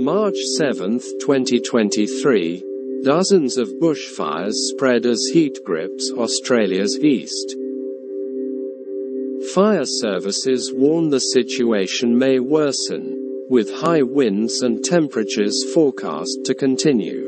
March 7, 2023. Dozens of bushfires spread as heat grips Australia's east. Fire services warn the situation may worsen, with high winds and temperatures forecast to continue.